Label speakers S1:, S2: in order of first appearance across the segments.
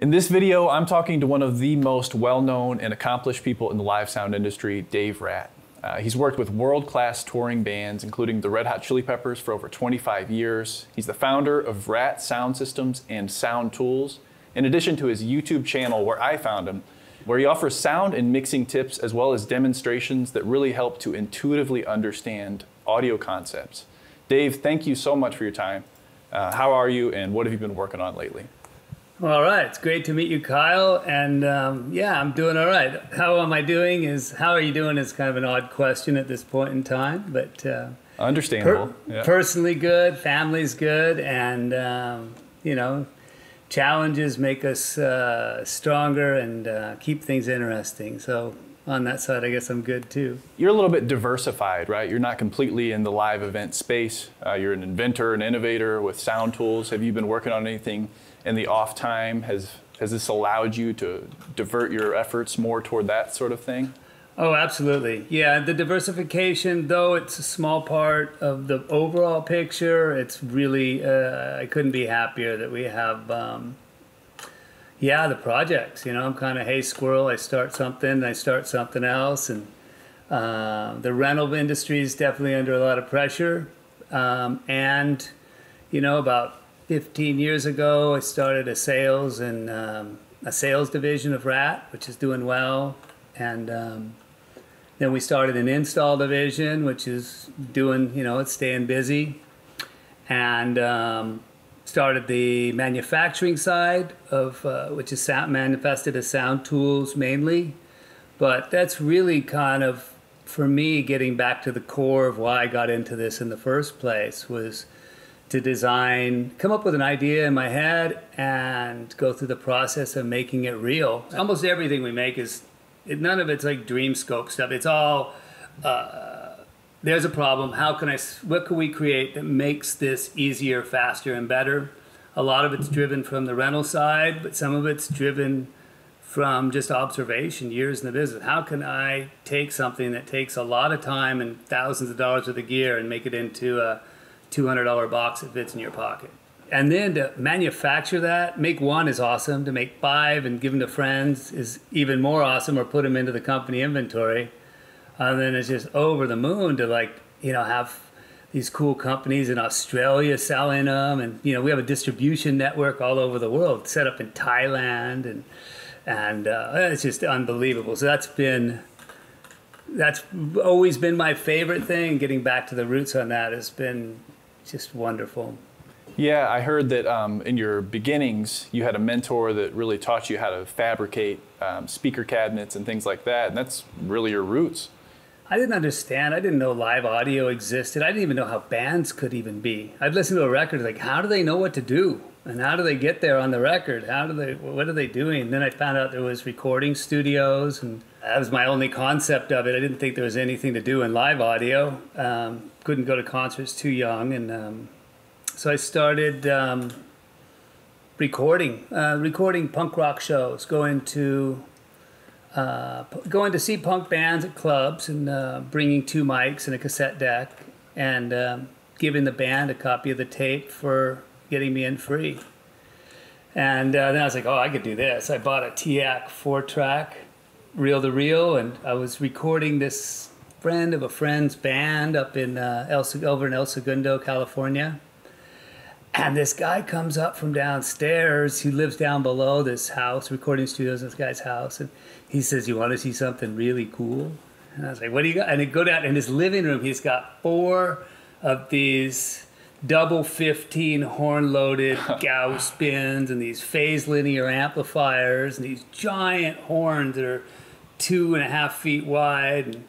S1: In this video, I'm talking to one of the most well-known and accomplished people in the live sound industry, Dave Rat. Uh, he's worked with world-class touring bands, including the Red Hot Chili Peppers, for over 25 years. He's the founder of Rat Sound Systems and Sound Tools, in addition to his YouTube channel where I found him, where he offers sound and mixing tips as well as demonstrations that really help to intuitively understand audio concepts. Dave, thank you so much for your time. Uh, how are you and what have you been working on lately?
S2: All right, it's great to meet you, Kyle. And um, yeah, I'm doing all right. How am I doing? Is how are you doing? Is kind of an odd question at this point in time, but uh,
S1: understandable.
S2: Per- yeah. Personally good, family's good, and um, you know, challenges make us uh, stronger and uh, keep things interesting. So on that side, I guess I'm good too.
S1: You're a little bit diversified, right? You're not completely in the live event space. Uh, you're an inventor, an innovator with sound tools. Have you been working on anything? In the off time? Has has this allowed you to divert your efforts more toward that sort of thing?
S2: Oh, absolutely. Yeah, the diversification, though it's a small part of the overall picture, it's really, uh, I couldn't be happier that we have, um, yeah, the projects. You know, I'm kind of, hey, squirrel, I start something, I start something else. And uh, the rental industry is definitely under a lot of pressure. Um, and, you know, about 15 years ago, I started a sales and um, a sales division of Rat, which is doing well. And um, then we started an install division, which is doing, you know, it's staying busy. And um, started the manufacturing side of, uh, which is sound, manifested as sound tools mainly. But that's really kind of, for me, getting back to the core of why I got into this in the first place was to design, come up with an idea in my head and go through the process of making it real. Almost everything we make is, none of it's like dream scope stuff. It's all, uh, there's a problem. How can I, what can we create that makes this easier, faster, and better? A lot of it's driven from the rental side, but some of it's driven from just observation, years in the business. How can I take something that takes a lot of time and thousands of dollars worth of gear and make it into a $200 box that fits in your pocket. And then to manufacture that, make one is awesome. To make five and give them to friends is even more awesome, or put them into the company inventory. And then it's just over the moon to like, you know, have these cool companies in Australia selling them. And, you know, we have a distribution network all over the world set up in Thailand. And, and uh, it's just unbelievable. So that's been that's always been my favorite thing. Getting back to the roots on that has been just wonderful.
S1: Yeah, I heard that um, in your beginnings, you had a mentor that really taught you how to fabricate um, speaker cabinets and things like that, and that's really your roots.
S2: I didn't understand. I didn't know live audio existed. I didn't even know how bands could even be. I'd listen to a record like, how do they know what to do? And how do they get there on the record? How do they? What are they doing? And then I found out there was recording studios, and that was my only concept of it. I didn't think there was anything to do in live audio. Um, couldn't go to concerts too young, and um, so I started um, recording, uh, recording punk rock shows, going to uh, going to see punk bands at clubs, and uh, bringing two mics and a cassette deck, and um, giving the band a copy of the tape for getting me in free. And uh, then I was like, oh, I could do this. I bought a TEAC four track, reel to reel, and I was recording this friend of a friend's band up in uh, El, over in El Segundo, California. And this guy comes up from downstairs. He lives down below this house, recording studios, this guy's house. And he says, You want to see something really cool? And I was like, What do you got? And he go down in his living room. He's got four of these double 15 horn loaded Gauss bins and these phase linear amplifiers and these giant horns that are two and a half feet wide. And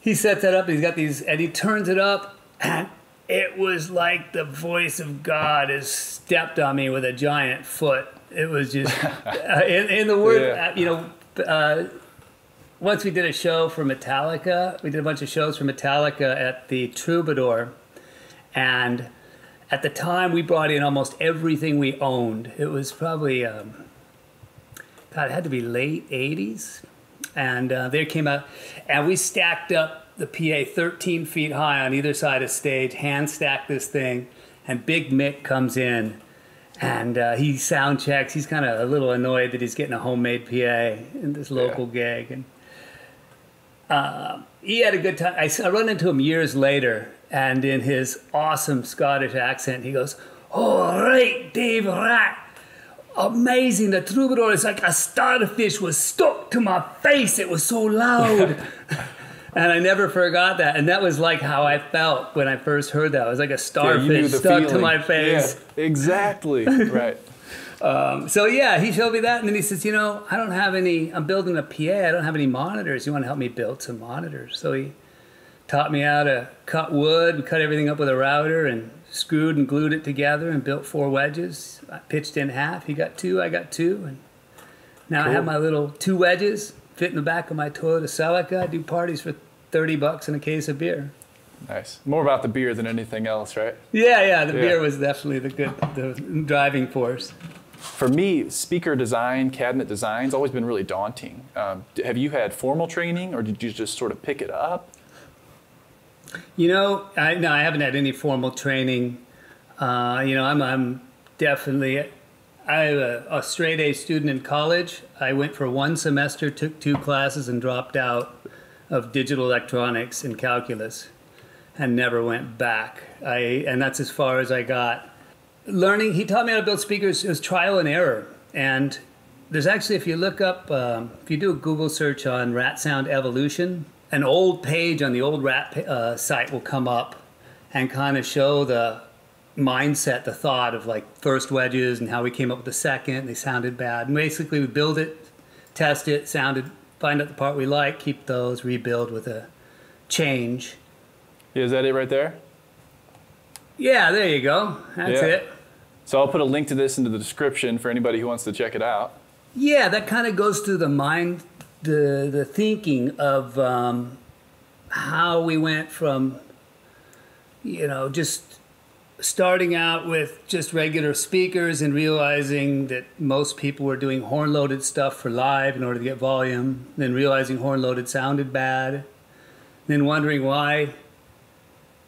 S2: he sets that up. He's got these, and he turns it up, and it was like the voice of God has stepped on me with a giant foot. It was just, uh, in, in, the word, yeah. uh, you know, uh, once we did a show for Metallica. We did a bunch of shows for Metallica at the Troubadour, and at the time we brought in almost everything we owned. It was probably, um, God, it had to be late '80s, and uh, they came out, and we stacked up the PA 13 feet high on either side of stage, hand stacked this thing, and Big Mick comes in, and uh, he sound checks. He's kind of a little annoyed that he's getting a homemade PA in this local
S1: Yeah.
S2: gig, and uh, he had a good time. I run into him years later, and in his awesome Scottish accent, he goes, "All right, Dave Rat." Amazing! The troubadour is like a starfish was stuck to my face. It was so loud. And I never forgot that. And that was like how I felt when I first heard that. It was like a
S1: Yeah,
S2: starfish
S1: the
S2: stuck to my face.
S1: Yeah, exactly. right.
S2: Um, so yeah, he showed me that, and then he says, "You know, I don't have any. I'm building a PA. I don't have any monitors. You want to help me build some monitors?" So he taught me how to cut wood, and cut everything up with a router, and screwed and glued it together, and built four wedges. I pitched in half. He got two. I got two, and now I have my little two wedges fit in the back of my Toyota Celica. I do parties for thirty bucks and a case of beer.
S1: Nice. More about the beer than anything else, right?
S2: Yeah, yeah. The
S1: Yeah.
S2: beer was definitely the good, the driving force.
S1: For me, speaker design, cabinet design's always been really daunting. Um, have you had formal training, or did you just sort of pick it up?
S2: You know, I no, I haven't had any formal training. Uh, you know, I'm I'm definitely I have a, a straight A student in college. I went for one semester, took two classes, and dropped out of digital electronics and calculus, and never went back. I and that's as far as I got. Learning, he taught me how to build speakers. It was trial and error, and there's actually, if you look up, um, if you do a Google search on Rat Sound Evolution, an old page on the old Rat uh, site will come up and kind of show the mindset, the thought of like first wedges and how we came up with the second. They sounded bad. And basically, we build it, test it, sounded, find out the part we like, keep those, rebuild with a change.
S1: Yeah, Is that it right there?
S2: Yeah, there you go. That's
S1: Yeah.
S2: it.
S1: So I'll put a link to this into the description for anybody who wants to check it out.
S2: Yeah, that kind of goes through the mind, the the thinking of um, how we went from, you know, just starting out with just regular speakers and realizing that most people were doing horn loaded stuff for live in order to get volume, then realizing horn loaded sounded bad, then wondering why.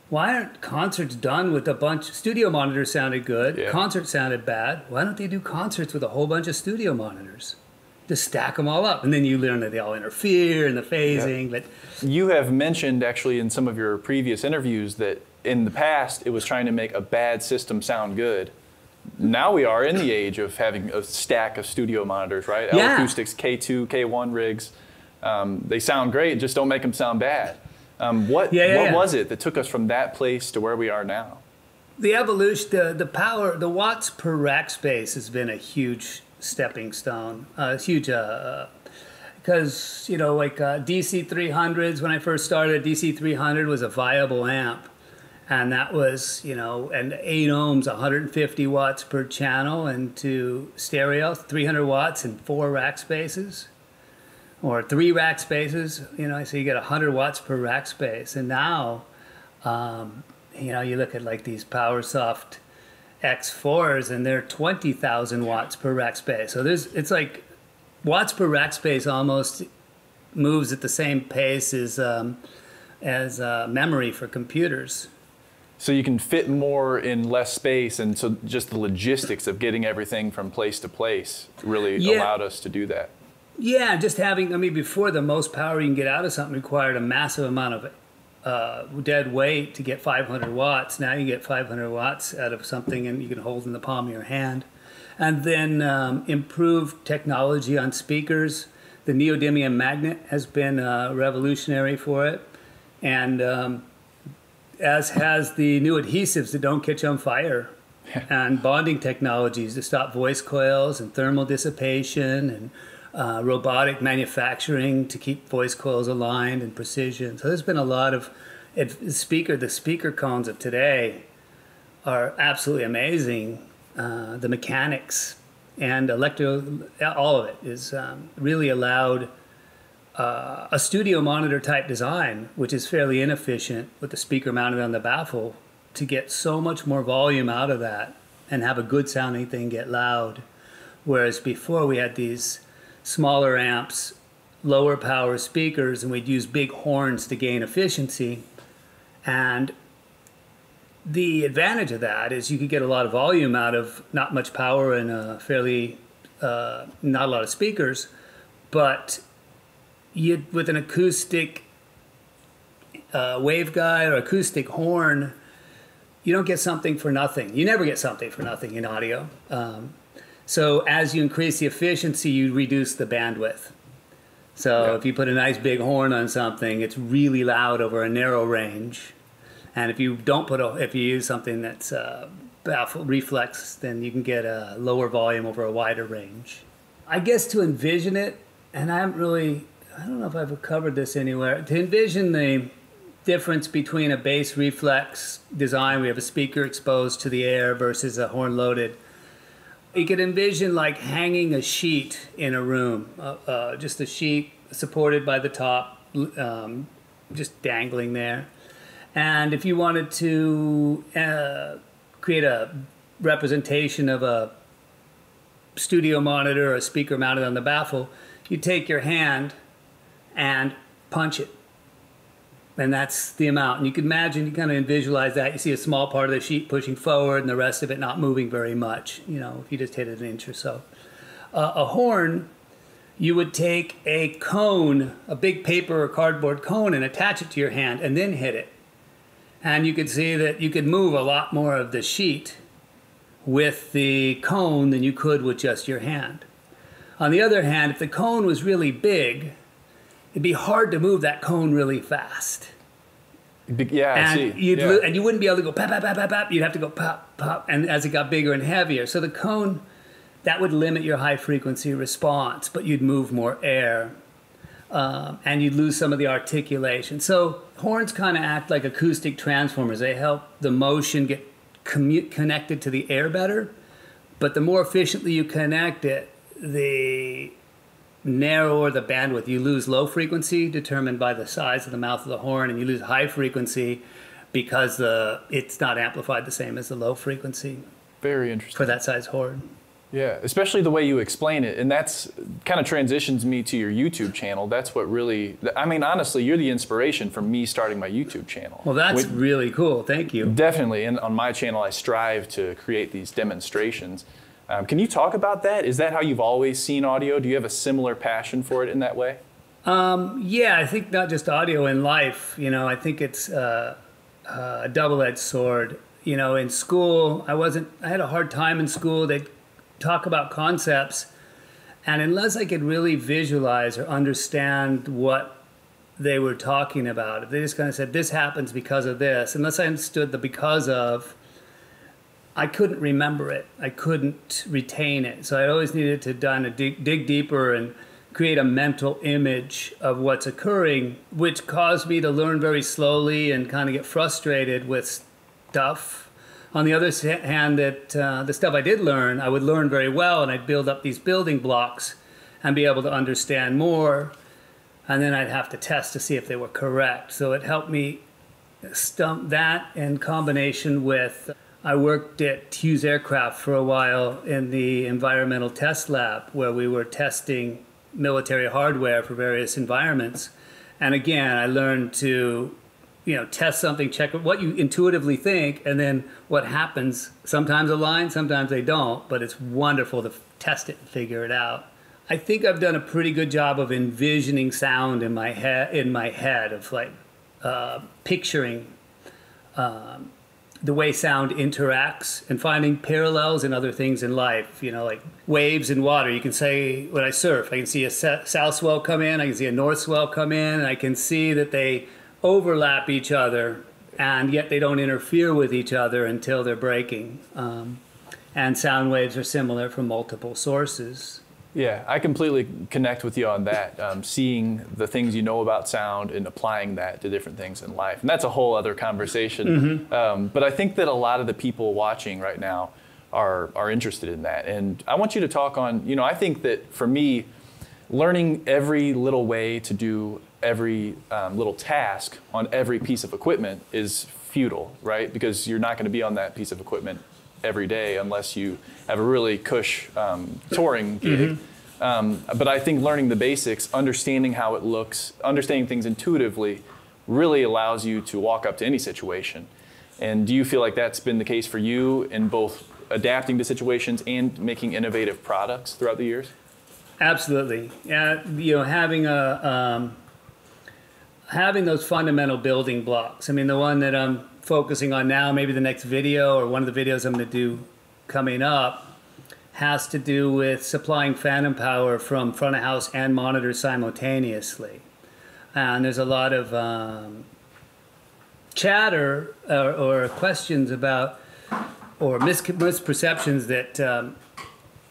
S2: Why aren't concerts done with a bunch? Studio monitors sounded good.
S1: Yeah.
S2: Concerts sounded bad. Why don't they do concerts with a whole bunch of studio monitors? Just stack them all up, and then you learn that they all interfere and the phasing. But
S1: You have mentioned actually in some of your previous interviews that in the past it was trying to make a bad system sound good. Now we are in the age of having a stack of studio monitors, right?
S2: Yeah.
S1: Acoustics, K2, K1 rigs. Um, they sound great, just don't make them sound bad. Um, what
S2: Yeah, yeah,
S1: what
S2: yeah.
S1: was it that took us from that place to where we are now?
S2: the evolution, the, the power, the watts per rack space has been a huge stepping stone. Uh, it's huge, uh, because you know, like uh, DC 300s. When I first started, DC 300 was a viable amp, and that was you know, and eight ohms, 150 watts per channel, and to stereo, 300 watts and four rack spaces. Or three rack spaces, you know, so you get 100 watts per rack space. And now, um, you know, you look at like these PowerSoft X4s and they're 20,000 watts per rack space. So there's, it's like watts per rack space almost moves at the same pace as, um, as uh, memory for computers.
S1: So you can fit more in less space, and so just the logistics of getting everything from place to place really
S2: Yeah.
S1: allowed us to do that.
S2: Yeah, just having, I mean, before the most power you can get out of something required a massive amount of uh, dead weight to get 500 watts. Now you get 500 watts out of something and you can hold in the palm of your hand. And then um, improved technology on speakers. The neodymium magnet has been uh, revolutionary for it. And um, as has the new adhesives that don't catch on fire and bonding technologies to stop voice coils and thermal dissipation and uh, robotic manufacturing to keep voice coils aligned and precision. So there's been a lot of speaker. The speaker cones of today are absolutely amazing. Uh, the mechanics and electro, all of it is um, really allowed uh, a studio monitor type design, which is fairly inefficient with the speaker mounted on the baffle, to get so much more volume out of that and have a good sounding thing get loud. Whereas before we had these smaller amps, lower power speakers, and we'd use big horns to gain efficiency. And the advantage of that is you could get a lot of volume out of not much power and a fairly uh, not a lot of speakers, but you with an acoustic uh, waveguide or acoustic horn, you don't get something for nothing. You never get something for nothing in audio. Um, so as you increase the efficiency, you reduce the bandwidth. So
S1: Yeah.
S2: if you put a nice big horn on something, it's really loud over a narrow range. And if you don't put a, if you use something that's uh, baffle reflex, then you can get a lower volume over a wider range. I guess to envision it, and I haven't really, I don't know if I've covered this anywhere. To envision the difference between a bass reflex design, we have a speaker exposed to the air versus a horn loaded. You could envision like hanging a sheet in a room, uh, uh, just a sheet supported by the top, um, just dangling there. And if you wanted to uh, create a representation of a studio monitor or a speaker mounted on the baffle, you take your hand and punch it. And that's the amount. And you can imagine, you kind of visualize that. You see a small part of the sheet pushing forward and the rest of it not moving very much, you know, if you just hit it an inch or so. Uh, a horn, you would take a cone, a big paper or cardboard cone, and attach it to your hand and then hit it. And you could see that you could move a lot more of the sheet with the cone than you could with just your hand. On the other hand, if the cone was really big, it'd be hard to move that cone really fast.
S1: Yeah, I
S2: And
S1: see.
S2: you'd
S1: Yeah.
S2: and you wouldn't be able to go pop pop pop pop pop. You'd have to go pop pop, and as it got bigger and heavier, so the cone that would limit your high frequency response, but you'd move more air, um, and you'd lose some of the articulation. So horns kind of act like acoustic transformers. They help the motion get commu- connected to the air better, but the more efficiently you connect it, the narrower the bandwidth. You lose low frequency determined by the size of the mouth of the horn, and you lose high frequency because the it's not amplified the same as the low frequency
S1: Very interesting.
S2: for that size horn.
S1: Yeah, especially the way you explain it. And that's kind of transitions me to your YouTube channel. That's what really, I mean, honestly, you're the inspiration for me starting my YouTube channel.
S2: Well, that's
S1: With-
S2: really cool. Thank you.
S1: Definitely. And on my channel, I strive to create these demonstrations. Um, can you talk about that? Is that how you've always seen audio? Do you have a similar passion for it in that way?
S2: Yeah, I think not just audio in life. You know, I think it's uh, uh, a double-edged sword. You know, in school, I wasn't. I had a hard time in school. They'd talk about concepts, and unless I could really visualize or understand what they were talking about, if they just kind of said this happens because of this, unless I understood the because of, I couldn't remember it. I couldn't retain it. So I always needed to dig, dig deeper and create a mental image of what's occurring, which caused me to learn very slowly and kind of get frustrated with stuff. On the other hand, that uh, the stuff I did learn, I would learn very well, and I'd build up these building blocks and be able to understand more. And then I'd have to test to see if they were correct. So it helped me stump that in combination with I worked at Hughes Aircraft for a while in the environmental test lab where we were testing military hardware for various environments. And again, I learned to you know test something, check what you intuitively think, and then what happens. Sometimes align, sometimes they don't, but it's wonderful to test it and figure it out. I think I've done a pretty good job of envisioning sound in my head in my head of like uh, picturing um, the way sound interacts and finding parallels in other things in life. You know, like waves in water. You can say when I surf, I can see a south swell come in, I can see a north swell come in, and I can see that they overlap each other, and yet they don't interfere with each other until they're breaking. Um, and sound waves are similar from multiple sources.
S1: Yeah, I completely connect with you on that. Um, seeing the things you know about sound and applying that to different things in life. And that's a whole other conversation. Um, but I think that a lot of the people watching right now are, are interested in that. And I want you to talk on, you know, I think that for me, learning every little way to do every um, little task on every piece of equipment is futile, right? Because you're not going to be on that piece of equipment every day unless you have a really cush um, touring gig. Um, but I think learning the basics, understanding how it looks, understanding things intuitively, really allows you to walk up to any situation And do you feel like that's been the case for you in both adapting to situations and making innovative products throughout the years?
S2: Absolutely. Yeah, you know, having a um, having those fundamental building blocks. I mean, the one that I'm focusing on now, maybe the next video or one of the videos I'm going to do coming up, has to do with supplying phantom power from front of house and monitor simultaneously. And there's a lot of um, chatter or, or, questions about or mis- misperceptions that um,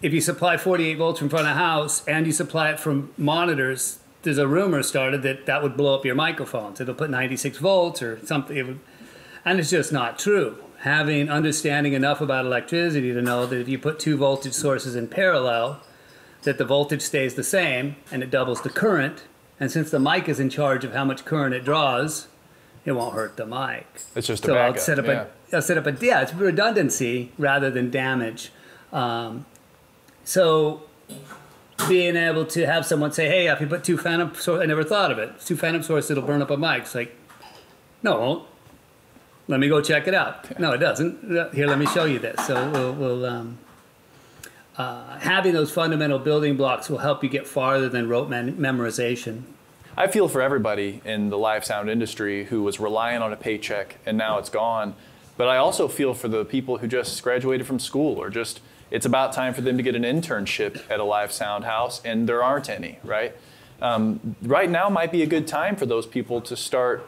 S2: if you supply 48 volts from front of house and you supply it from monitors, there's a rumor started that that would blow up your microphones. It'll put 96 volts or something. It would, and it's just not true. Having understanding enough about electricity to know that if you put two voltage sources in parallel, that the voltage stays the same and it doubles the current. And since the mic is in charge of how much current it draws, it won't hurt the mic.
S1: It's just a
S2: so
S1: backup.
S2: I'll set up
S1: yeah.
S2: a I'll set up a yeah, it's redundancy rather than damage. Um, so being able to have someone say, "Hey, if you put two phantom sources, I never thought of it. Two phantom sources, it'll burn up a mic." It's like, no, it won't. Let me go check it out. No, it doesn't. Here, let me show you this. So we'll, we'll um, uh, having those fundamental building blocks will help you get farther than rote memorization.
S1: I feel for everybody in the live sound industry who was relying on a paycheck and now it's gone. But I also feel for the people who just graduated from school or just it's about time for them to get an internship at a live sound house and there aren't any, right? Um, right now might be a good time for those people to start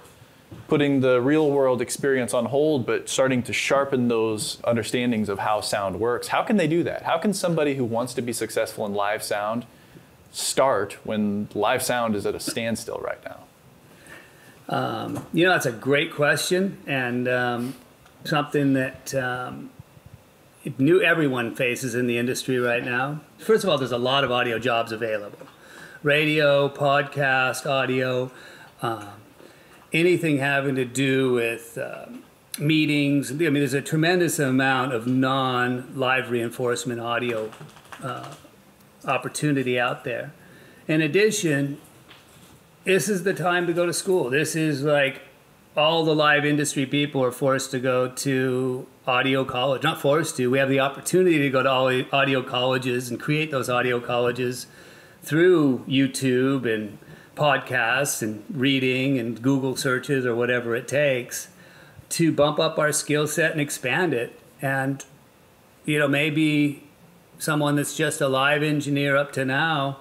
S1: putting the real world experience on hold, but starting to sharpen those understandings of how sound works. How can they do that? How can somebody who wants to be successful in live sound start when live sound is at a standstill right now?
S2: Um, you know, that's a great question and um, something that um, new everyone faces in the industry right now. First of all, there's a lot of audio jobs available radio, podcast, audio, um, anything having to do with uh, meetings. I mean, there's a tremendous amount of non live reinforcement audio uh, opportunity out there. In addition, this is the time to go to school. This is like all the live industry people are forced to go to audio college. Not forced to, we have the opportunity to go to all audio colleges and create those audio colleges through YouTube and podcasts and reading and Google searches or whatever it takes to bump up our skill set and expand it. And, you know, maybe someone that's just a live engineer up to now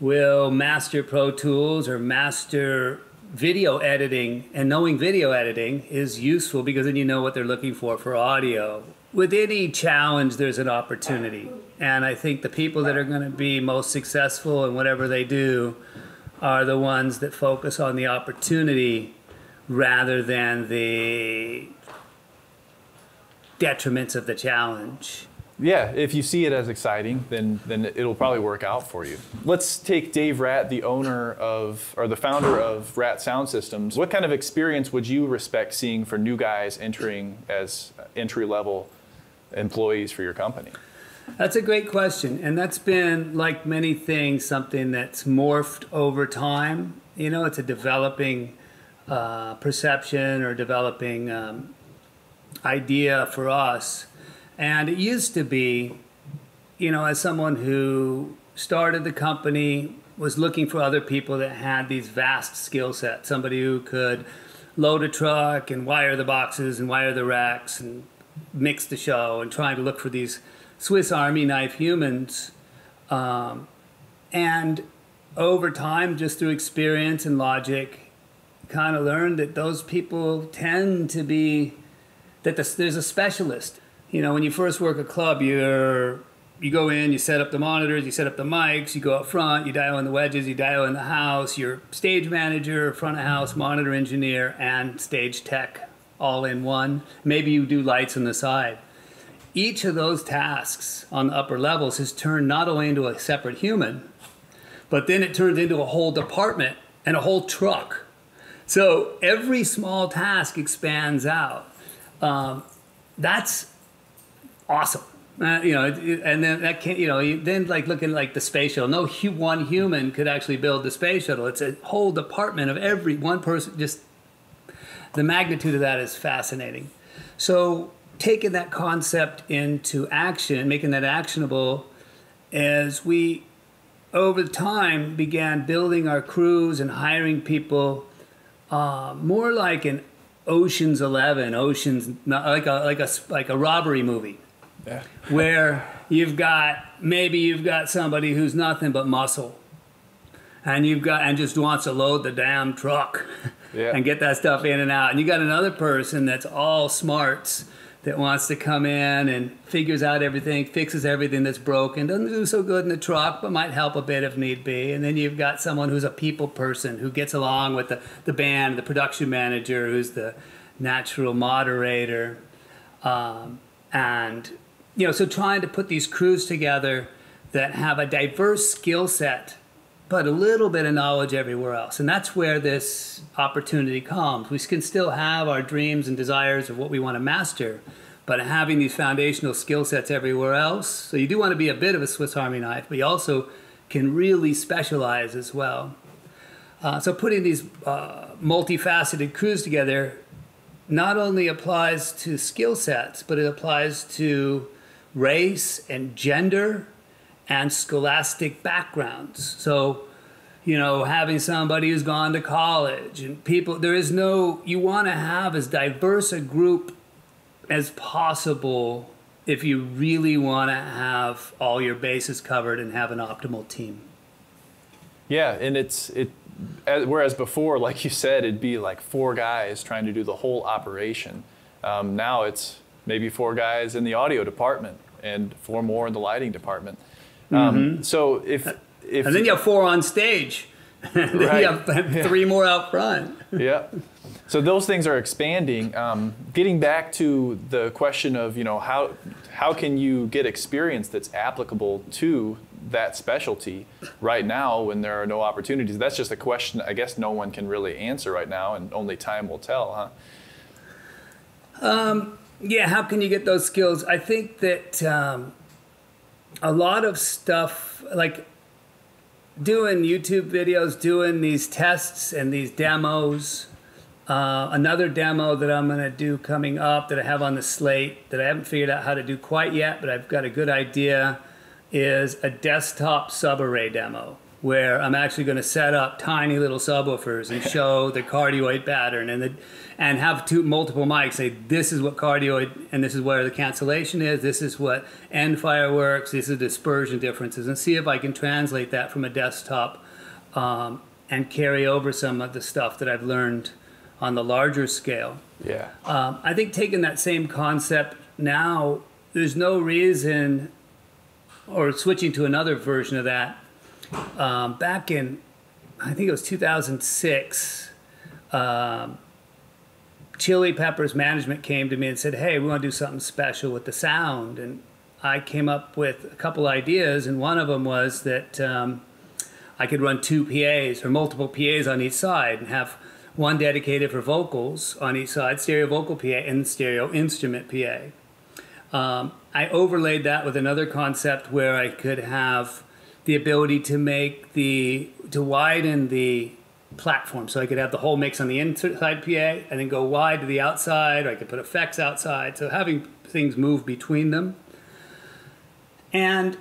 S2: will master Pro Tools or master video editing. And knowing video editing is useful because then you know what they're looking for for audio. With any challenge, there's an opportunity. And I think the people that are going to be most successful in whatever they do are the ones that focus on the opportunity rather than the detriments of the challenge.
S1: Yeah, if you see it as exciting, then then it'll probably work out for you. Let's take Dave Rat, the owner of or the founder of Rat Sound Systems. What kind of experience would you respect seeing for new guys entering as entry level employees for your company?
S2: That's a great question, and that's been like many things something that's morphed over time. You know, it's a developing uh, perception or developing um, idea for us and it used to be, you know, as someone who started the company, was looking for other people that had these vast skill sets, somebody who could load a truck and wire the boxes and wire the racks and mix the show and trying to look for these Swiss Army knife humans. Um, and over time, just through experience and logic, kind of learned that those people tend to be that there's a specialist you know, when you first work a club, you're you go in, you set up the monitors, you set up the mics, you go up front, you dial in the wedges, you dial in the house, you're stage manager, front of house, monitor engineer, and stage tech all in one. Maybe you do lights on the side. Each of those tasks on the upper levels is turned not only into a separate human, but then it turns into a whole department and a whole truck. So every small task expands out. Um, that's awesome. Uh, you know, and then that can you know, then like looking like the space shuttle. No one human could actually build the space shuttle. It's a whole department of every one person. Just the magnitude of that is fascinating. So taking that concept into action, making that actionable, as we over time began building our crews and hiring people uh, more like an Ocean's Eleven, Ocean's like a like a like a robbery movie,
S1: Yeah.
S2: where you've got maybe you've got somebody who's nothing but muscle, and you've got and just wants to load the damn truck,
S1: Yeah.
S2: and get that stuff in and out, and you got another person that's all smarts that wants to come in and figures out everything, fixes everything that's broken, doesn't do so good in the truck, but might help a bit if need be. And then you've got someone who's a people person who gets along with the, the band, the production manager, who's the natural moderator. Um, and, you know, so trying to put these crews together that have a diverse skill set but a little bit of knowledge everywhere else. And that's where this opportunity comes. We can still have our dreams and desires of what we want to master, but having these foundational skill sets everywhere else. So you do want to be a bit of a Swiss Army knife, but you also can really specialize as well. Uh, so putting these uh, multifaceted crews together not only applies to skill sets, but it applies to race and gender and scholastic backgrounds. So, you know, having somebody who's gone to college and people, there is no, you want to have as diverse a group as possible if you really want to have all your bases covered and have an optimal team.
S1: Yeah, and it's it. Whereas before, like you said, it'd be like four guys trying to do the whole operation. Um, now it's maybe four guys in the audio department and four more in the lighting department. Um, so if if
S2: Mm-hmm. And then you have four on stage. and then
S1: Right.
S2: you have three more out front.
S1: yeah. So those things are expanding. Um, getting back to the question of you know how how can you get experience that's applicable to that specialty right now when there are no opportunities? That's just a question I guess no one can really answer right now, and only time will tell, huh?
S2: Yeah, how can you get those skills? I think that um, a lot of stuff, like doing YouTube videos, doing these tests and these demos. Uh, another demo that I'm going to do coming up that I have on the slate that I haven't figured out how to do quite yet, but I've got a good idea is a desktop subarray demo where I'm actually going to set up tiny little subwoofers and show the cardioid pattern and the, and have two multiple mics say this is what cardioid and this is where the cancellation is this is what end fire works this is dispersion differences and see if I can translate that from a desktop um, and carry over some of the stuff that I've learned on the larger scale.
S1: Yeah.
S2: Um, I think taking that same concept now, there's no reason, or switching to another version of that. Um, back in, I think it was 2006, um, Chili Peppers management came to me and said, "Hey, we want to do something special with the sound." And I came up with a couple ideas, and one of them was that um, I could run two PAs or multiple PAs on each side and have one dedicated for vocals on each side, stereo vocal PA and stereo instrument PA. Um, I overlaid that with another concept where I could have the ability to make the to widen the platform, so I could have the whole mix on the inside PA and then go wide to the outside, or I could put effects outside. So having things move between them, and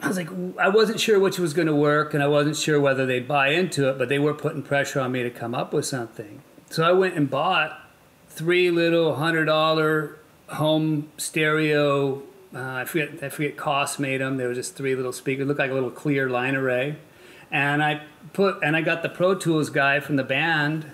S2: I was like, I wasn't sure which was going to work, and I wasn't sure whether they'd buy into it, but they were putting pressure on me to come up with something. So I went and bought three little hundred dollar home stereo. Uh, I forget, I forget cost made them. They were just three little speakers, looked like a little clear line array, and I put and I got the Pro Tools guy from the band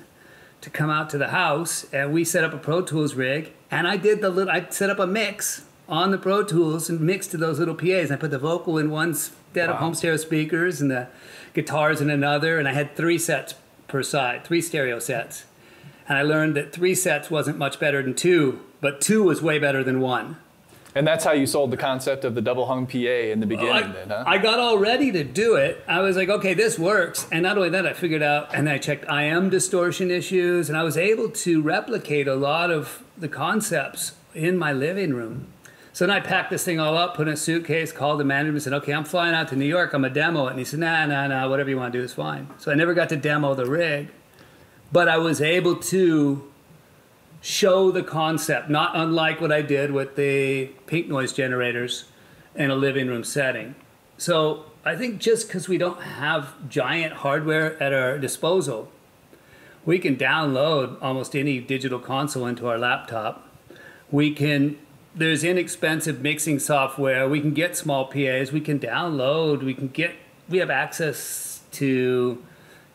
S2: to come out to the house, and we set up a Pro Tools rig, and I did the little. I set up a mix on the Pro Tools and mixed to those little PAs. I put the vocal in one set of
S1: Wow.
S2: home stereo speakers and the guitars in another, and I had three sets per side, three stereo sets. And I learned that three sets wasn't much better than two, but two was way better than one.
S1: And that's how you sold the concept of the double hung PA in the beginning,
S2: I,
S1: then, huh?
S2: I got all ready to do it. I was like, okay, this works. And not only that, I figured out and I checked IM distortion issues, and I was able to replicate a lot of the concepts in my living room. So then I packed this thing all up, put in a suitcase, called the manager and said, okay, I'm flying out to New York. I'm to demo it. And he said, nah, nah, nah, whatever you want to do is fine. So I never got to demo the rig, but I was able to show the concept, not unlike what I did with the pink noise generators in a living room setting. So I think just because we don't have giant hardware at our disposal, we can download almost any digital console into our laptop. We can, there's inexpensive mixing software. We can get small PAs. We can download. We can get, we have access to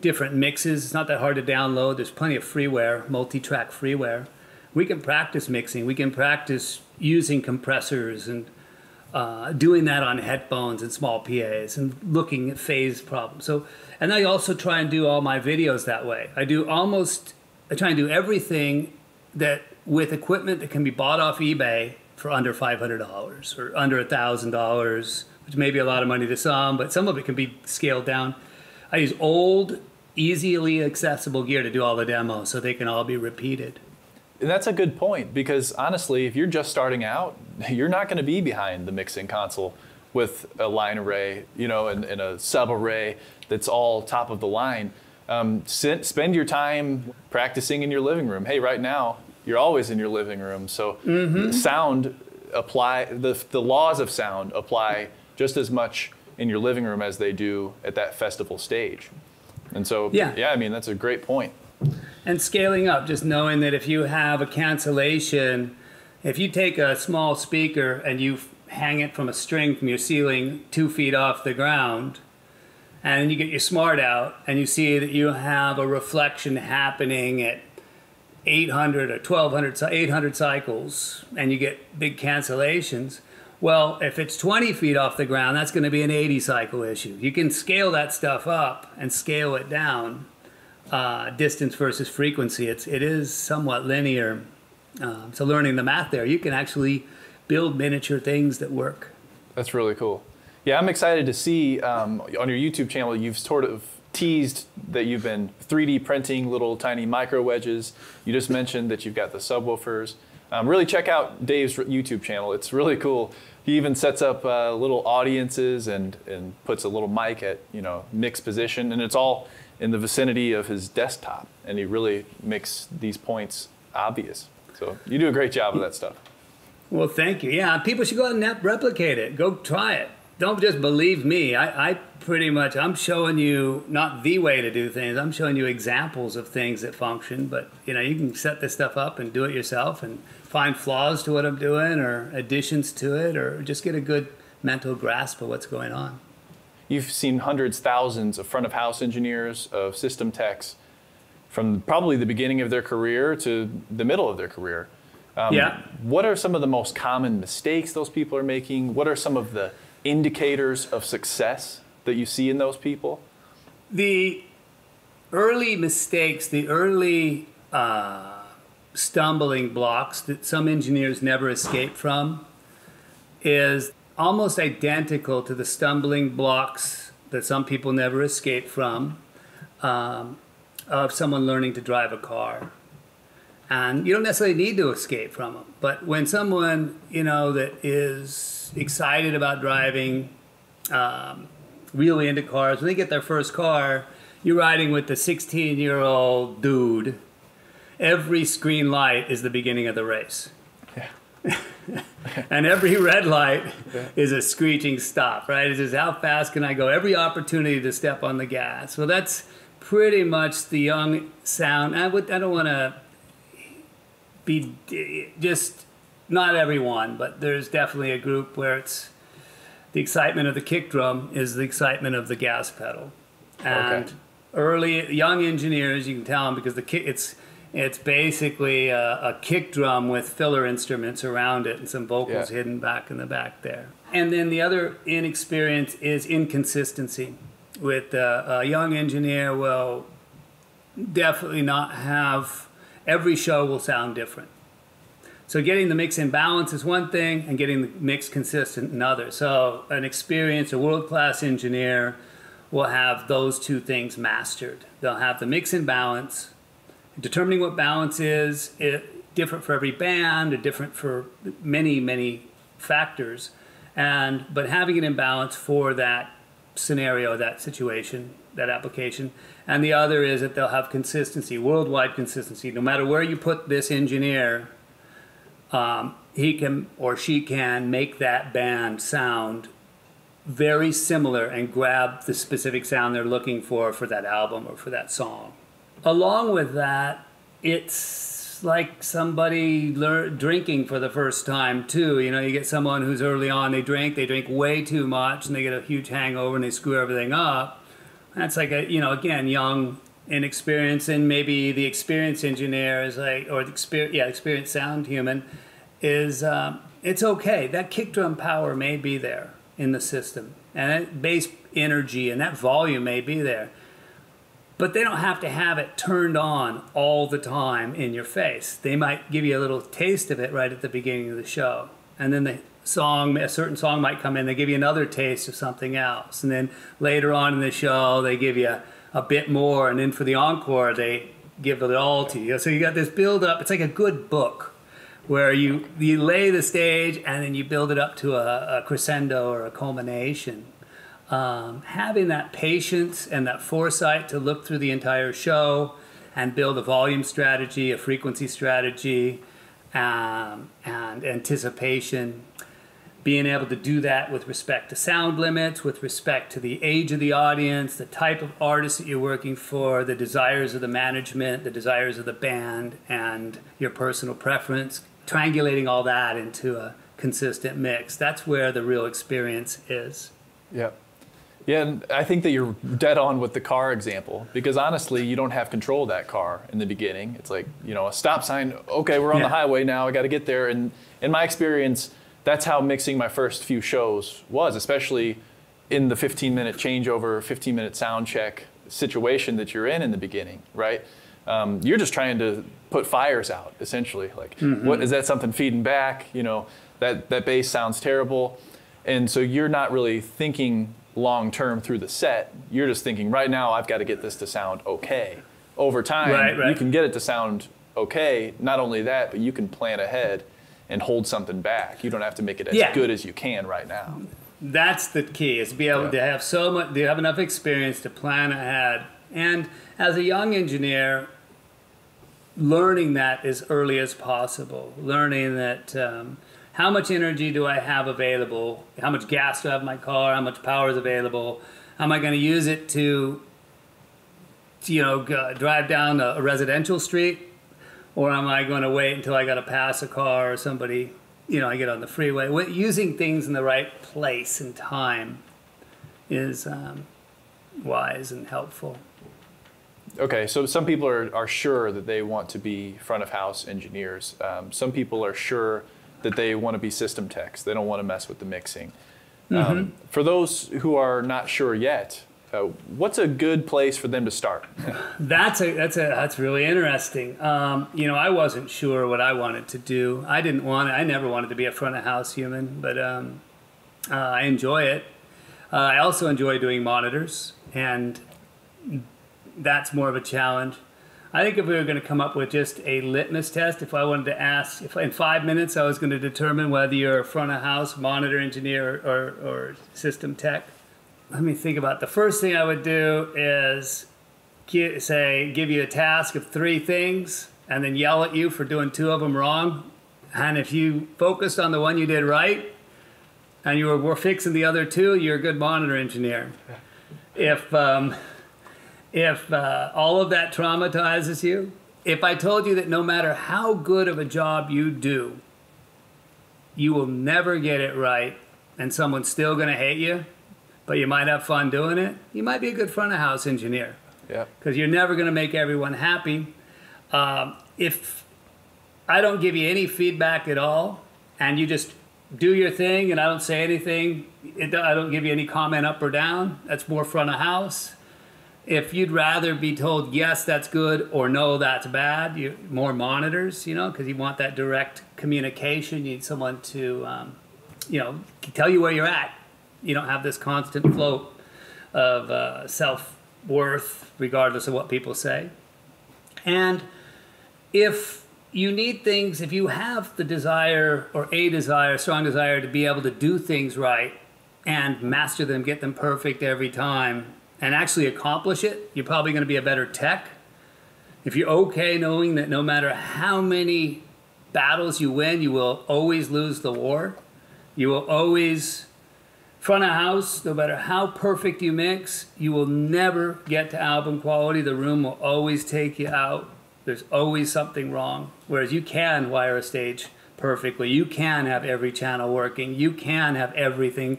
S2: different mixes. It's not that hard to download. There's plenty of freeware, multi track freeware. We can practice mixing. We can practice using compressors and uh, doing that on headphones and small PAs and looking at phase problems. So, and I also try and do all my videos that way. I do almost, I try and do everything that with equipment that can be bought off eBay for under $500 or under $1,000, which may be a lot of money to some, but some of it can be scaled down. I use old, easily accessible gear to do all the demos so they can all be repeated.
S1: And that's a good point because honestly, if you're just starting out, you're not going to be behind the mixing console with a line array, you know, and, and a sub array that's all top of the line. Um, sit, spend your time practicing in your living room. Hey, right now you're always in your living room, so mm-hmm. sound apply the the laws of sound apply just as much in your living room as they do at that festival stage. And so, yeah, yeah I mean that's a great point.
S2: And scaling up, just knowing that if you have a cancellation, if you take a small speaker and you hang it from a string from your ceiling two feet off the ground, and you get your Smaart out and you see that you have a reflection happening at 800 or 1200 800 cycles and you get big cancellations well if it's 20 feet off the ground that's going to be an 80 cycle issue. You can scale that stuff up and scale it down uh, distance versus frequency. It's it is somewhat linear. Uh, so learning the math there, you can actually build miniature things that work.
S1: That's really cool. Yeah, I'm excited to see um, on your YouTube channel. You've sort of teased that you've been 3D printing little tiny micro wedges. You just mentioned that you've got the subwoofers. Um, really check out Dave's YouTube channel. It's really cool. He even sets up uh, little audiences and, and puts a little mic at you know mix position, and it's all in the vicinity of his desktop, and he really makes these points obvious. So you do a great job of that stuff.
S2: Well, thank you. Yeah, people should go out and replicate it. Go try it. Don't just believe me. I, I pretty much I'm showing you not the way to do things. I'm showing you examples of things that function. But you know, you can set this stuff up and do it yourself, and find flaws to what I'm doing, or additions to it, or just get a good mental grasp of what's going on.
S1: You've seen hundreds, thousands of front of house engineers, of system techs, from probably the beginning of their career to the middle of their career.
S2: Um, yeah.
S1: What are some of the most common mistakes those people are making? What are some of the indicators of success that you see in those people?
S2: The early mistakes, the early uh, stumbling blocks that some engineers never escape from is almost identical to the stumbling blocks that some people never escape from um, of someone learning to drive a car. And you don't necessarily need to escape from them. But when someone, you know, that is excited about driving, um, really into cars, when they get their first car, you're riding with the 16 year old dude. Every screen light is the beginning of the race. Yeah. and every red light is a screeching stop, right? It's says, how fast can I go? Every opportunity to step on the gas. Well, that's pretty much the young sound. I, would, I don't want to be just, not everyone, but there's definitely a group where it's the excitement of the kick drum is the excitement of the gas pedal. And okay. early, young engineers, you can tell them because the kick, it's, it's basically a, a, kick drum with filler instruments around it and some vocals yeah. hidden back in the back there. And then the other inexperience is inconsistency. With uh, a young engineer will definitely not have every show will sound different. So getting the mix in balance is one thing, and getting the mix consistent another. So an experienced, a world-class engineer will have those two things mastered. They'll have the mix in balance determining what balance is it, different for every band, different for many, many factors. And but having it in balance for that scenario, that situation, that application. And the other is that they'll have consistency, worldwide consistency. No matter where you put this engineer, um, he can or she can make that band sound very similar and grab the specific sound they're looking for for that album or for that song. Along with that, it's like somebody lear- drinking for the first time too. You know, you get someone who's early on, they drink, they drink way too much, and they get a huge hangover and they screw everything up. That's like a you know again young, inexperienced, and maybe the experienced engineer is like or the experience yeah experienced sound human is um, it's okay. That kick drum power may be there in the system, and that bass energy and that volume may be there, but they don't have to have it turned on all the time in your face. They might give you a little taste of it right at the beginning of the show, and then the song, a certain song might come in. They give you another taste of something else, and then later on in the show, they give you a bit more, and then for the encore, they give it all to you. So you got this build up. It's like a good book where you you lay the stage and then you build it up to a, a crescendo or a culmination. Um, having that patience and that foresight to look through the entire show and build a volume strategy, a frequency strategy, um, and anticipation. Being able to do that with respect to sound limits, with respect to the age of the audience, the type of artist that you're working for, the desires of the management, the desires of the band, and your personal preference triangulating all that into a consistent mix. That's where the real experience is.
S1: Yeah. Yeah, and I think that you're dead on with the car example because honestly, you don't have control of that car in the beginning. It's like, you know, a stop sign, okay, we're on
S2: Yeah.
S1: the highway now, I got to get there. And in my experience, that's how mixing my first few shows was, especially in the 15 minute changeover, 15 minute sound check situation that you're in in the beginning, right? Um, you're just trying to put fires out, essentially. Like, what is that something feeding back? You know, that, that bass sounds terrible. And so you're not really thinking long term through the set. You're just thinking, right now, I've got to get this to sound okay. Over time,
S2: Right, right.
S1: you can get it to sound okay. Not only that, but you can plan ahead and hold something back. You don't have to make it as
S2: Yeah.
S1: good as you can right now.
S2: That's the key is be able
S1: Yeah.
S2: to have so much, to have enough experience to plan ahead. And as a young engineer, learning that as early as possible, learning that um, how much energy do I have available, how much gas do I have in my car, how much power is available, how am I going to use it to, to, you know, drive down a, residential street, or am I going to wait until I got to pass a car or somebody, you know, I get on the freeway? Using things in the right place and time is um, wise and helpful.
S1: Okay, so some people are, are sure that they want to be front of house engineers. Um, some people are sure that they want to be system techs. They don't want to mess with the mixing. Um, for those who are not sure yet, uh, what's a good place for them to start?
S2: That's a that's a that's really interesting. Um, you know, I wasn't sure what I wanted to do. I didn't want. I never wanted to be a front of house human, but um, uh, I enjoy it. Uh, I also enjoy doing monitors, and that's more of a challenge. I think if we were going to come up with just a litmus test, if I wanted to ask, if in five minutes I was going to determine whether you're a front of house monitor engineer or, or system tech, let me think about it. the first thing I would do is gi- say give you a task of three things and then yell at you for doing two of them wrong. And if you focused on the one you did right and you were, were fixing the other two, you're a good monitor engineer. If um, if uh, all of that traumatizes you, if I told you that no matter how good of a job you do, you will never get it right and someone's still going to hate you, but you might have fun doing it, you might be a good front of house engineer
S1: Yeah.
S2: because you're never going to make everyone happy. Um, if I don't give you any feedback at all and you just do your thing and I don't say anything, it, I don't give you any comment up or down, that's more front of house. If you'd rather be told yes, that's good, or no, that's bad, you more monitors, you know, because you want that direct communication. You need someone to, um, you know, tell you where you're at. You don't have this constant flow of uh, self worth, regardless of what people say. And if you need things, if you have the desire or a desire, strong desire to be able to do things right, and master them, get them perfect every time, and actually accomplish it, you're probably going to be a better tech. If you're okay knowing that no matter how many battles you win, you will always lose the war, you will always front of house, no matter how perfect you mix, you will never get to album quality. The room will always take you out. There's always something wrong. Whereas you can wire a stage perfectly. You can have every channel working. You can have everything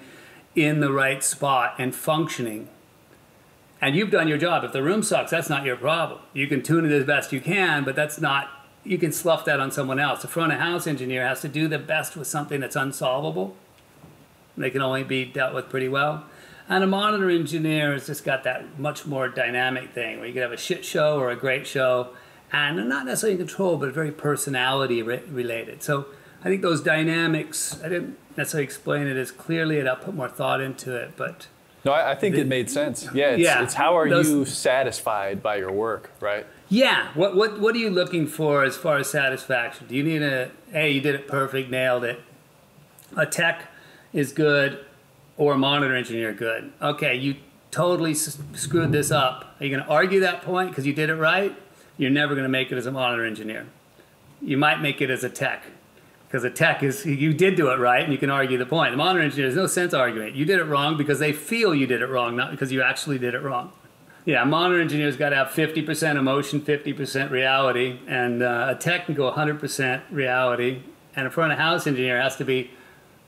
S2: in the right spot and functioning. And you've done your job. If the room sucks, that's not your problem. You can tune it as best you can, but that's not, you can slough that on someone else. The front of house engineer has to do the best with something that's unsolvable. They can only be dealt with pretty well. And a monitor engineer has just got that much more dynamic thing where you can have a shit show or a great show and not necessarily in control, but very personality re- related. So I think those dynamics, I didn't necessarily explain it as clearly, and I'll put more thought into it, but
S1: No, I, I think it made sense. Yeah, it's,
S2: Yeah,
S1: it's how are
S2: those-
S1: you satisfied by your work, right?
S2: yeah, what, what, what are you looking for as far as satisfaction? Do you need a, hey, you did it perfect, nailed it. A tech is good or a monitor engineer good. Okay, you totally s- screwed this up. Are you going to argue that point because you did it right? You're never going to make it as a monitor engineer. You might make it as a tech because a tech is you did do it right and you can argue the point. The monitor engineer, there's no sense arguing it. You did it wrong because they feel you did it wrong, not because you actually did it wrong. Yeah, a monitor engineer's got to have 50% emotion, 50% reality, and uh, a tech can go 100% reality. And a front of house engineer has to be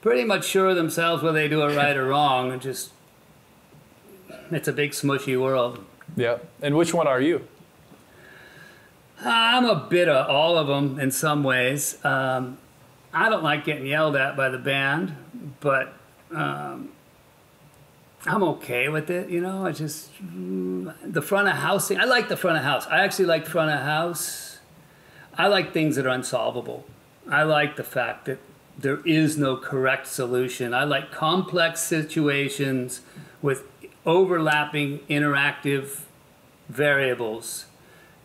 S2: pretty much sure of themselves whether they do it right or wrong. And just, it's a big smushy world.
S1: Yeah. And which one are you?
S2: I'm a bit of all of them in some ways. Um, I don't like getting yelled at by the band, but um, I'm okay with it. You know, I just the front of house thing. I like the front of house. I actually like front of house. I like things that are unsolvable. I like the fact that there is no correct solution. I like complex situations with overlapping interactive variables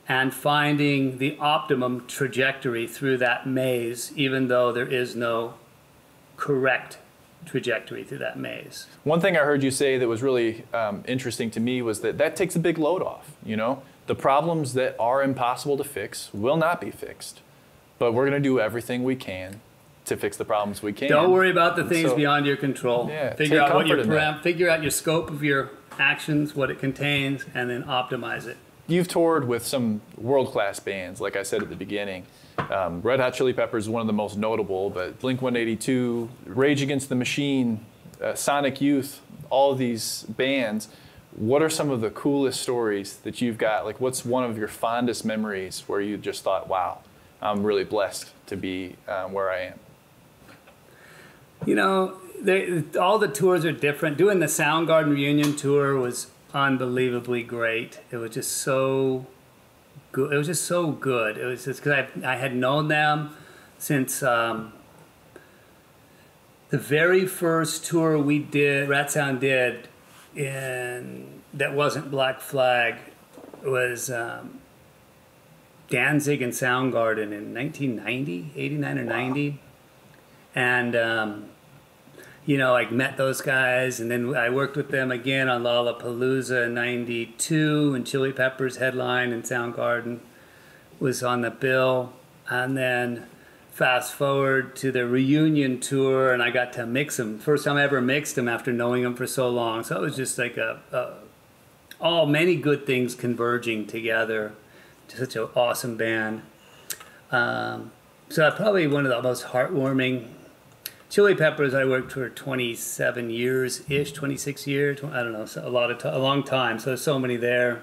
S2: and finding the optimum trajectory through that maze, even though there is no correct trajectory through that maze.
S1: One thing I heard you say that was really um, interesting to me was that that takes a big load off. You know, the problems that are impossible to fix will not be fixed, but we're going to do everything we can to fix the problems we can.
S2: Don't worry about the
S1: And
S2: things
S1: so-
S2: beyond your control.
S1: Yeah,
S2: figure out what your param- figure out your scope of your actions, what it contains, and then optimize it.
S1: You've toured with some world class bands, like I said at the beginning. Um, Red Hot Chili Peppers is one of the most notable, but Blink 182, Rage Against the Machine, uh, Sonic Youth, all these bands. What are some of the coolest stories that you've got? Like, what's one of your fondest memories where you just thought, wow, I'm really blessed to be um, where I am?
S2: You know, they, all the tours are different. Doing the Soundgarden reunion tour was unbelievably great. It was just so good. It was just so good. It was just because I, I had known them since um, the very first tour we did, Rat Sound did, in that wasn't Black Flag, was um, Danzig and Soundgarden in 1990, 89 or 90. And, um, you know, I met those guys, and then I worked with them again on Lollapalooza 92, and Chili Peppers headline and Soundgarden was on the bill. And then fast forward to the reunion tour, and I got to mix them. First time I ever mixed them after knowing them for so long. So it was just like a, a all many good things converging together. Such an awesome band. Um, so probably one of the most heartwarming. Chili Peppers, I worked for 27 years ish, 26 years. I don't know, a lot of a long time. So so many there.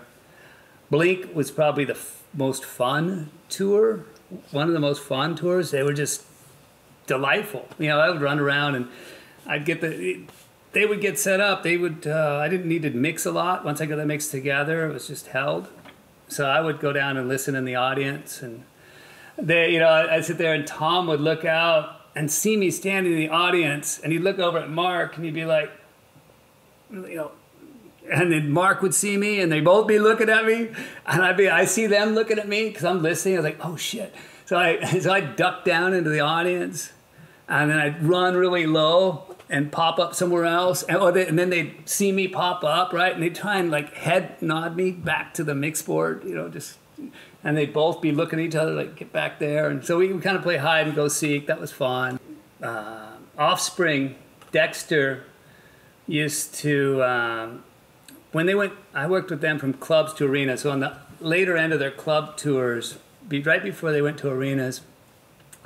S2: Blink was probably the most fun tour, one of the most fun tours. They were just delightful. You know, I would run around and I'd get the. They would get set up. They would. Uh, I didn't need to mix a lot. Once I got the mix together, it was just held. So I would go down and listen in the audience, and they, you know, I'd sit there, and Tom would look out and see me standing in the audience, and he'd look over at Mark, and he'd be like, you know, and then Mark would see me, and they'd both be looking at me, and I'd be, I see them looking at me because I'm listening. I was like, oh shit. So I, so I duck down into the audience, and then I'd run really low, and pop up somewhere else, and, or they, and then they'd see me pop up, right? And they'd try and like head nod me back to the mix board, you know, just, and they'd both be looking at each other like, get back there. And so we would kind of play hide and go seek. That was fun. Uh, Offspring, Dexter used to, um, when they went, I worked with them from clubs to arenas. So on the later end of their club tours, be, right before they went to arenas,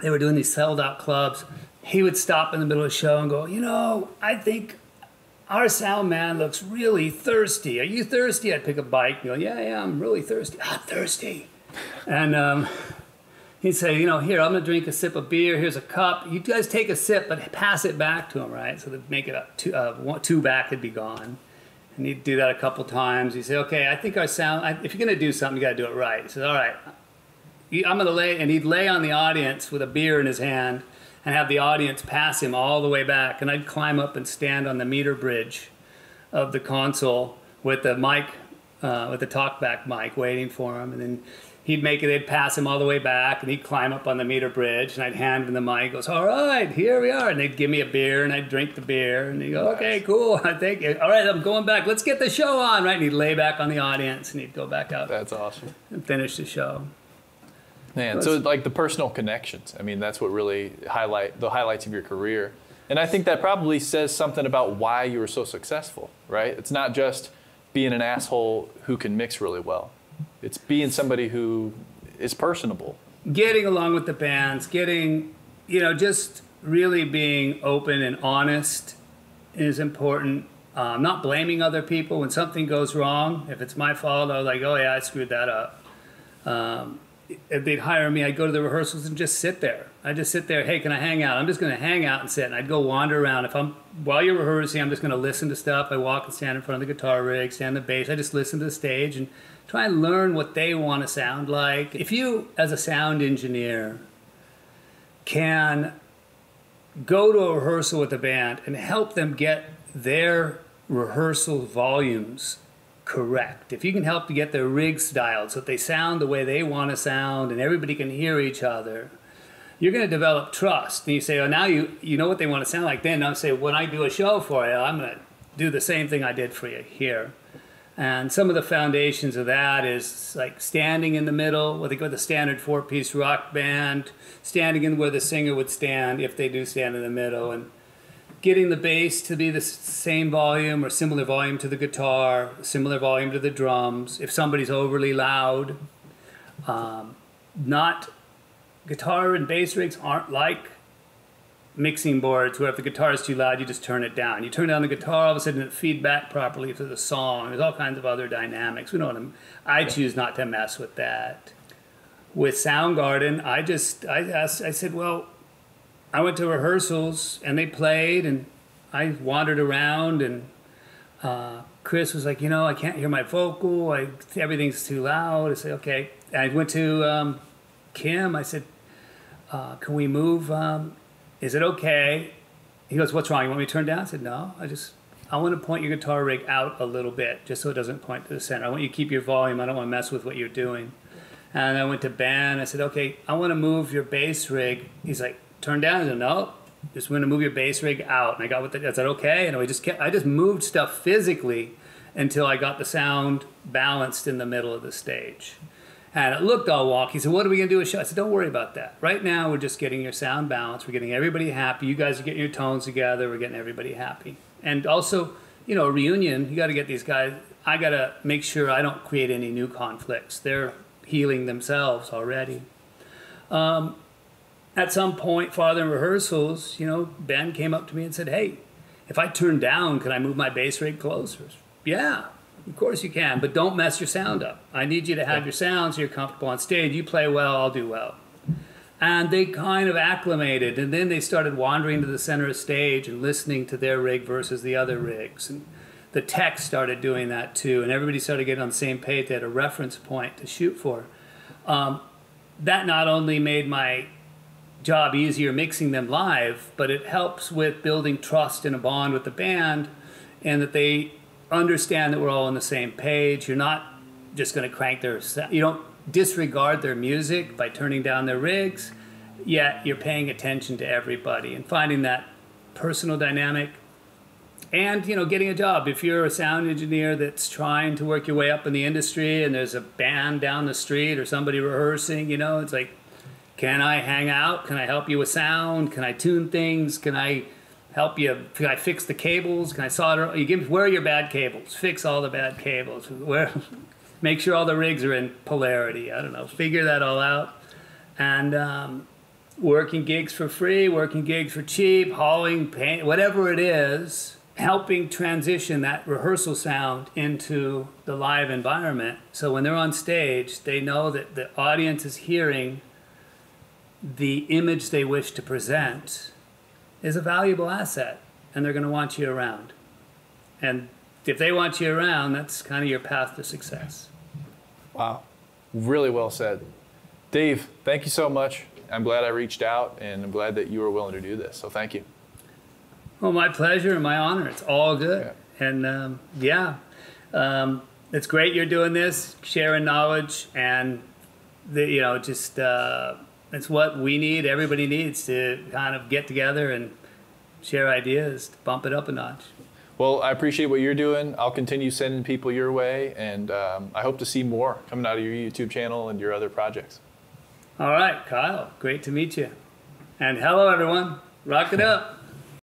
S2: they were doing these sold out clubs he would stop in the middle of the show and go, you know, I think our sound man looks really thirsty. Are you thirsty? I'd pick a bike and go, yeah, yeah, I'm really thirsty. I'm thirsty. And um, he'd say, you know, here, I'm going to drink a sip of beer. Here's a cup. You guys take a sip, but pass it back to him, right? So they'd make it up. Two, uh, one, two back it'd be gone. And he'd do that a couple times. He'd say, okay, I think our sound, if you're going to do something, you got to do it right. He says, all right, I'm going to lay, and he'd lay on the audience with a beer in his hand and have the audience pass him all the way back. And I'd climb up and stand on the meter bridge of the console with the mic, uh, with the talkback mic, waiting for him. And then he'd make it, they'd pass him all the way back, and he'd climb up on the meter bridge, and I'd hand him the mic. He goes, "All right, here we are," and they'd give me a beer, and I'd drink the beer, and he'd go, "Okay, cool, I think, all right, I'm going back. Let's get the show on, right?" And he'd lay back on the audience, and he'd go back out.
S1: That's awesome.
S2: And finish the show.
S1: Man, so like the personal connections. I mean, that's what really highlight the highlights of your career. And I think that probably says something about why you were so successful, right? It's not just being an asshole who can mix really well. It's being somebody who is personable.
S2: Getting along with the bands, getting, you know, just really being open and honest is important. Um, not blaming other people when something goes wrong. If it's my fault, I was like, oh yeah, I screwed that up. Um, if they'd hire me, I'd go to the rehearsals and just sit there. I'd just sit there. Hey, can I hang out? I'm just going to hang out and sit. And I'd go wander around. If I'm while you're rehearsing, I'm just going to listen to stuff. I walk and stand in front of the guitar rig, stand the bass. I just listen to the stage and try and learn what they want to sound like. If you, as a sound engineer, can go to a rehearsal with a band and help them get their rehearsal volumes correct. If you can help to get their rigs dialed so that they sound the way they want to sound and everybody can hear each other, you're going to develop trust. And you say, oh, now you, you know what they want to sound like. Then I'll say, when I do a show for you, I'm going to do the same thing I did for you here. And some of the foundations of that is like standing in the middle, what they go the standard four piece rock band, standing in where the singer would stand if they do stand in the middle, and getting the bass to be the same volume or similar volume to the guitar, similar volume to the drums. If somebody's overly loud, um, not guitar and bass rigs aren't like mixing boards where if the guitar is too loud, you just turn it down. You turn down the guitar, all of a sudden it feeds back properly to the song. There's all kinds of other dynamics. We don't. I choose not to mess with that. With Soundgarden, I just I asked. I said, well I went to rehearsals and they played and I wandered around and uh, Chris was like, you know, I can't hear my vocal. I, everything's too loud. I said, okay. And I went to um, Kim. I said, uh, can we move? Um, is it okay? He goes, what's wrong? You want me to turn down? I said, no. I just, I want to point your guitar rig out a little bit just so it doesn't point to the center. I want you to keep your volume. I don't want to mess with what you're doing. And I went to Ben. I said, okay, I want to move your bass rig. He's like, turn down. I said, no, just want to move your bass rig out. And I got with the, I said, okay. And I just kept, I just moved stuff physically until I got the sound balanced in the middle of the stage. And it looked all wonky. Said, what are we to do a show? I said, don't worry about that. Right now, we're just getting your sound balance. We're getting everybody happy. You guys are getting your tones together. We're getting everybody happy. And also, you know, a reunion, you got to get these guys. I got to make sure I don't create any new conflicts. They're healing themselves already. Um, at some point, farther in rehearsals, you know, Ben came up to me and said, "Hey, if I turn down, can I move my bass rate closer?" Yeah, of course you can, but don't mess your sound up. I need you to have your sound so you're comfortable on stage. You play well, I'll do well. And they kind of acclimated, and then they started wandering to the center of stage and listening to their rig versus the other rigs. And the tech started doing that too, and everybody started getting on the same page. They had a reference point to shoot for. Um, that not only made my job easier mixing them live, but it helps with building trust and a bond with the band and that they understand that we're all on the same page. You're not just going to crank their, you don't disregard their music by turning down their rigs, yet you're paying attention to everybody and finding that personal dynamic, and you know, getting a job. If you're a sound engineer that's trying to work your way up in the industry, and there's a band down the street or somebody rehearsing, you know, it's like, can I hang out? Can I help you with sound? Can I tune things? Can I help you? Can I fix the cables? Can I solder? You give where are your bad cables? Fix all the bad cables. Where? Make sure all the rigs are in polarity. I don't know. Figure that all out. And um, working gigs for free, working gigs for cheap, hauling paint, whatever it is, helping transition that rehearsal sound into the live environment. So when they're on stage, they know that the audience is hearing the image they wish to present is a valuable asset and they're going to want you around. And if they want you around, that's kind of your path to success.
S1: Wow. Really well said. Dave, thank you so much. I'm glad I reached out and I'm glad that you were willing to do this. So thank you.
S2: Well, my pleasure and my honor. It's all good. Yeah. And um, yeah, um, it's great you're doing this, sharing knowledge, and the, you know, just uh, it's what we need. Everybody needs to kind of get together and share ideas, to bump it up a notch.
S1: Well, I appreciate what you're doing. I'll continue sending people your way, and um, I hope to see more coming out of your YouTube channel and your other projects.
S2: All right, Kyle, great to meet you. And hello, everyone. Rock it up.